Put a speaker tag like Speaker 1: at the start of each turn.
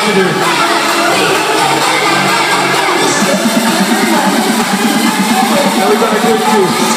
Speaker 1: supposed to do. Now good.